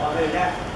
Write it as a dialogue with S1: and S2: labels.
S1: Mọi người nha.